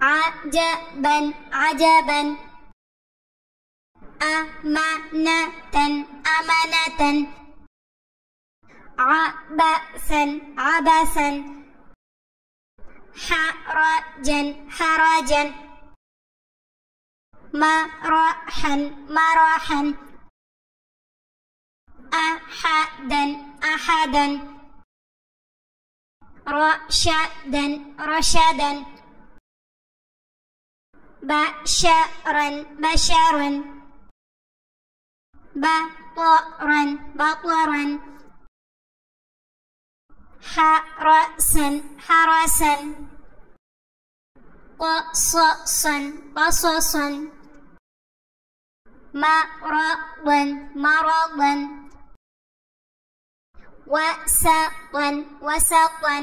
عجبا عجبا. أمانة أمانة. عبثا عبثا حرجا حرجا مرحا مرحا أحدا أحدا. رشدا رشدا. بشرا بشرا. بطرا بطرا. حرسا حرسا. قصصا قصصا مرضا مرضا. وسطا وسطا.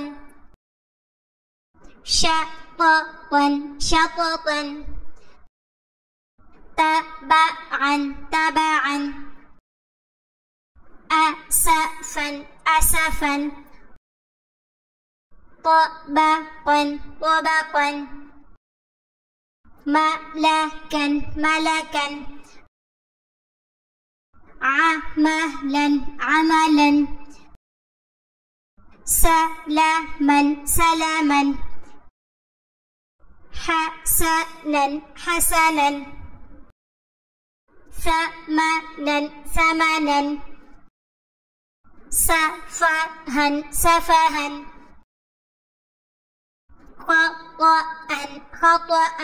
شططا شططا. تبعا تبعا. أسفا أسفا. طبقا طبقا. ملكا ملكا. عملا عملا. سلاما سلاما. حسنا حسنا. ثمنا ثمنا. سفها سفها خطأ خطأ.